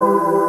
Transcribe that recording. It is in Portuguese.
Música